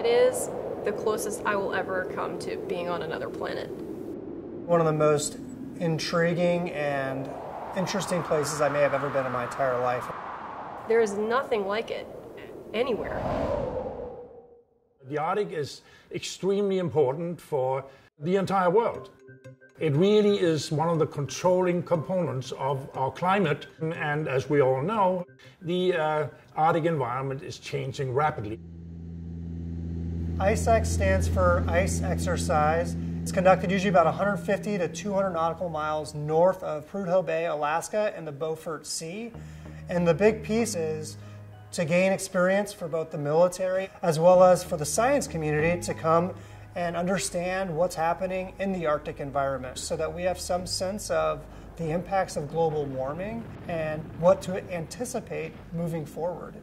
it is, the closest I will ever come to being on another planet. One of the most intriguing and interesting places I may have ever been in my entire life. There is nothing like it anywhere. The Arctic is extremely important for the entire world. It really is one of the controlling components of our climate. And as we all know, the uh, Arctic environment is changing rapidly. ICEX stands for Ice Exercise. It's conducted usually about 150 to 200 nautical miles north of Prudhoe Bay, Alaska, and the Beaufort Sea. And the big piece is to gain experience for both the military as well as for the science community to come and understand what's happening in the Arctic environment so that we have some sense of the impacts of global warming and what to anticipate moving forward.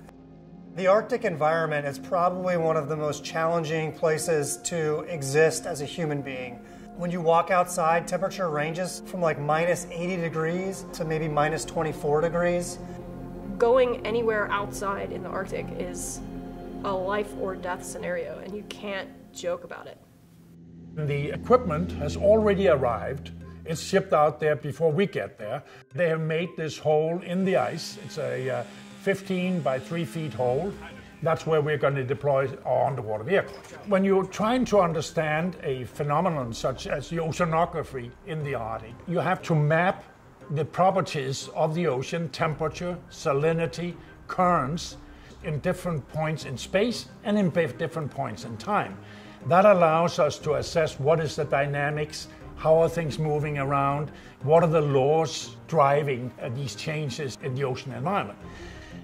The Arctic environment is probably one of the most challenging places to exist as a human being. When you walk outside, temperature ranges from like minus 80 degrees to maybe minus 24 degrees. Going anywhere outside in the Arctic is a life or death scenario, and you can't joke about it. The equipment has already arrived. It's shipped out there before we get there. They have made this hole in the ice. It's a uh, 15 by 3 feet hole. That's where we're going to deploy our underwater vehicle. When you're trying to understand a phenomenon such as the oceanography in the Arctic, you have to map the properties of the ocean temperature, salinity, currents in different points in space and in different points in time. That allows us to assess what is the dynamics, how are things moving around, what are the laws driving uh, these changes in the ocean environment.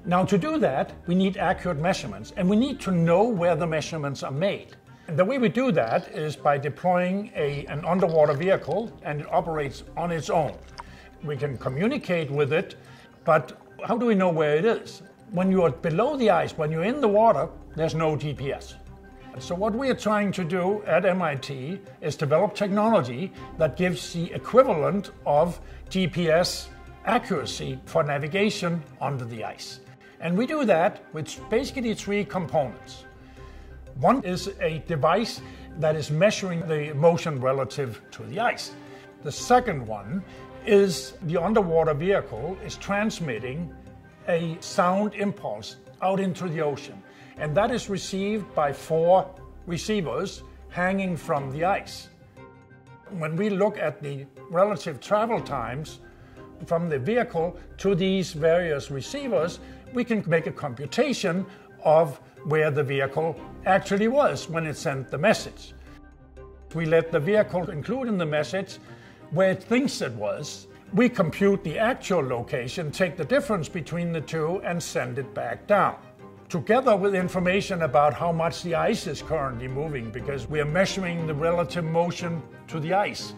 Now, to do that, we need accurate measurements and we need to know where the measurements are made. And the way we do that is by deploying a, an underwater vehicle and it operates on its own. We can communicate with it, but how do we know where it is? When you're below the ice, when you're in the water, there's no GPS. So, what we are trying to do at MIT is develop technology that gives the equivalent of GPS accuracy for navigation under the ice. And we do that with basically three components. One is a device that is measuring the motion relative to the ice. The second one is the underwater vehicle is transmitting a sound impulse out into the ocean and that is received by four receivers hanging from the ice. When we look at the relative travel times from the vehicle to these various receivers, we can make a computation of where the vehicle actually was when it sent the message. We let the vehicle include in the message where it thinks it was. We compute the actual location, take the difference between the two, and send it back down together with information about how much the ice is currently moving because we are measuring the relative motion to the ice.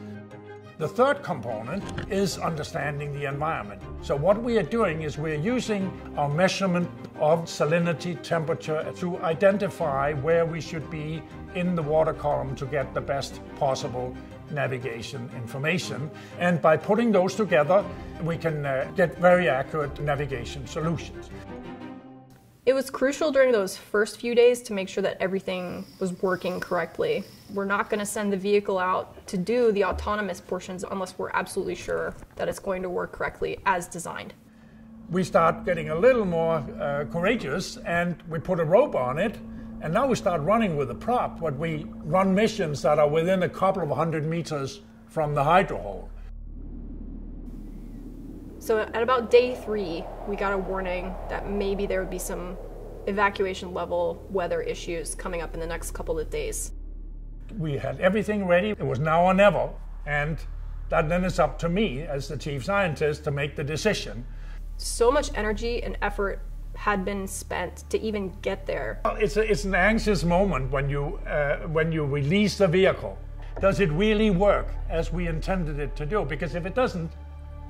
The third component is understanding the environment. So, what we are doing is we're using our measurement of salinity, temperature to identify where we should be in the water column to get the best possible navigation information. And by putting those together, we can uh, get very accurate navigation solutions. It was crucial during those first few days to make sure that everything was working correctly. We're not going to send the vehicle out to do the autonomous portions unless we're absolutely sure that it's going to work correctly as designed. We start getting a little more uh, courageous and we put a rope on it and now we start running with the prop, but we run missions that are within a couple of hundred meters from the hydro hole. So at about day three, we got a warning that maybe there would be some evacuation level weather issues coming up in the next couple of days. We had everything ready. It was now or never. And that then it's up to me as the chief scientist to make the decision. So much energy and effort had been spent to even get there. Well, it's, a, it's an anxious moment when you, uh, when you release the vehicle. Does it really work as we intended it to do? Because if it doesn't,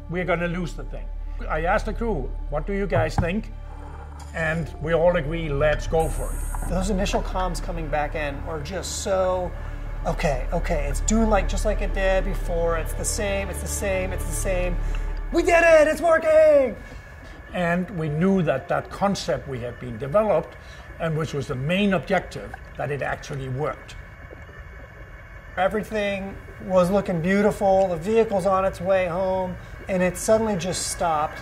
we're going to lose the thing. I asked the crew, what do you guys think? And we all agree, let's go for it. Those initial comms coming back in are just so okay, okay, it's doing like just like it did before. It's the same, it's the same, it's the same. We did it, it's working! And we knew that that concept we had been developed and which was the main objective, that it actually worked. Everything was looking beautiful, the vehicle's on its way home, and it suddenly just stopped.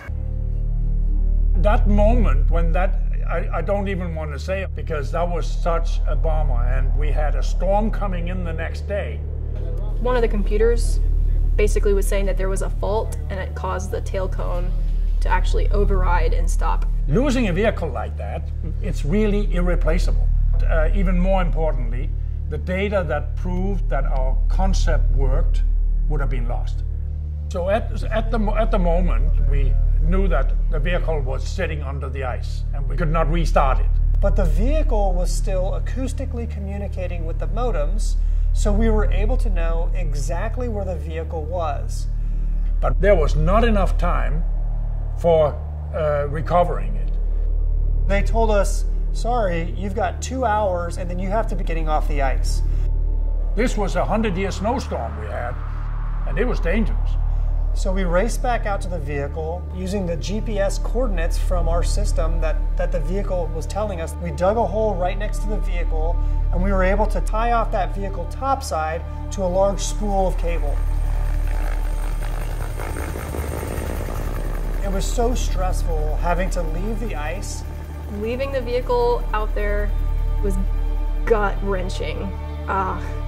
That moment when that, I, I don't even want to say it because that was such a bummer, and we had a storm coming in the next day. One of the computers basically was saying that there was a fault and it caused the tail cone to actually override and stop. Losing a vehicle like that, it's really irreplaceable. Uh, even more importantly, the data that proved that our concept worked would have been lost. So at, at, the, at the moment, we knew that the vehicle was sitting under the ice and we could not restart it. But the vehicle was still acoustically communicating with the modems, so we were able to know exactly where the vehicle was. But there was not enough time for uh, recovering it. They told us, sorry, you've got two hours and then you have to be getting off the ice. This was a 100 year snowstorm we had, and it was dangerous. So we raced back out to the vehicle using the GPS coordinates from our system that, that the vehicle was telling us. We dug a hole right next to the vehicle and we were able to tie off that vehicle topside to a large spool of cable. It was so stressful having to leave the ice. Leaving the vehicle out there was gut wrenching. Ah.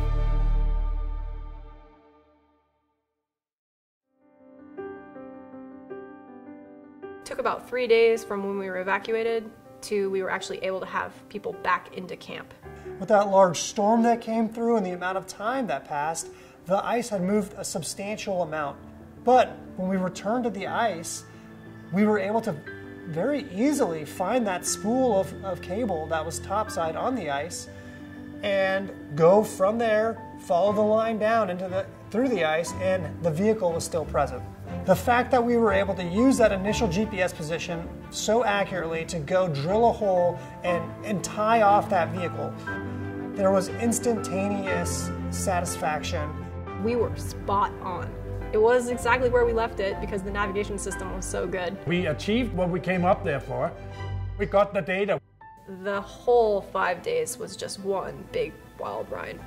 Took about three days from when we were evacuated to we were actually able to have people back into camp. With that large storm that came through and the amount of time that passed, the ice had moved a substantial amount. But when we returned to the ice, we were able to very easily find that spool of, of cable that was topside on the ice and go from there, follow the line down into the through the ice, and the vehicle was still present. The fact that we were able to use that initial GPS position so accurately to go drill a hole and, and tie off that vehicle, there was instantaneous satisfaction. We were spot on. It was exactly where we left it because the navigation system was so good. We achieved what we came up there for. We got the data. The whole five days was just one big wild ride.